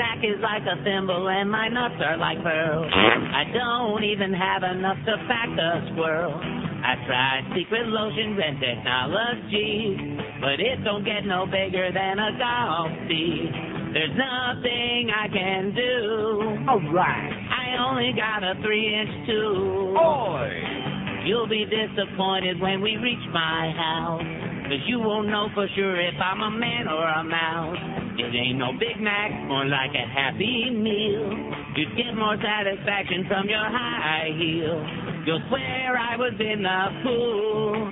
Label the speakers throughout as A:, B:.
A: back is like a thimble and my nuts are like pearls. I don't even have enough to pack a squirrel. I tried secret lotions and technology, but it don't get no bigger than a golf tee. There's nothing I can do.
B: All right.
A: I only got a three inch tube.
B: Oi!
A: You'll be disappointed when we reach my house. Cause you won't know for sure if I'm a man or a mouse. It ain't no Big Mac, more like a Happy Meal. You'd get more satisfaction from your high heel. You'll swear I was in the pool.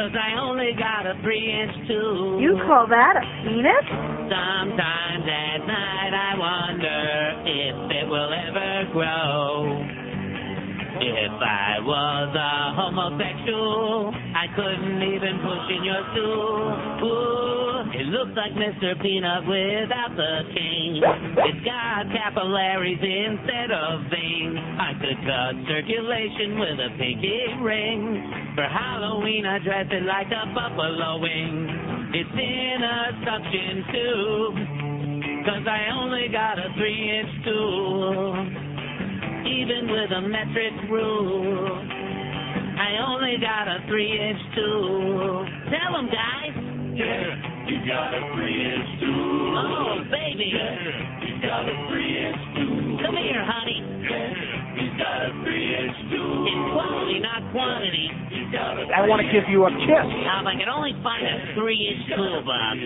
A: Cause I only got a three inch tube.
C: You call that a penis?
A: Sometimes at night I wonder if it will ever grow. If I was a homosexual, I couldn't even push in your stool. Ooh, it looks like Mr. Peanut without the cane. It's got capillaries instead of veins. I could cut circulation with a pinky ring. For Halloween, I dress it like a buffalo wing. It's in a suction tube. Cause I only got a three inch tool even with a metric rule. I only got a three inch tool. Tell 'em, guys.
D: Yeah, got a three inch tool.
A: Oh, baby.
D: Yeah, you got a three inch tool.
A: Come here, honey.
D: Yeah, you got a three inch tool.
A: In quality, not quantity.
D: You got a
B: I want to give you a kiss.
A: Now, if I could only find a three inch tool, Bob.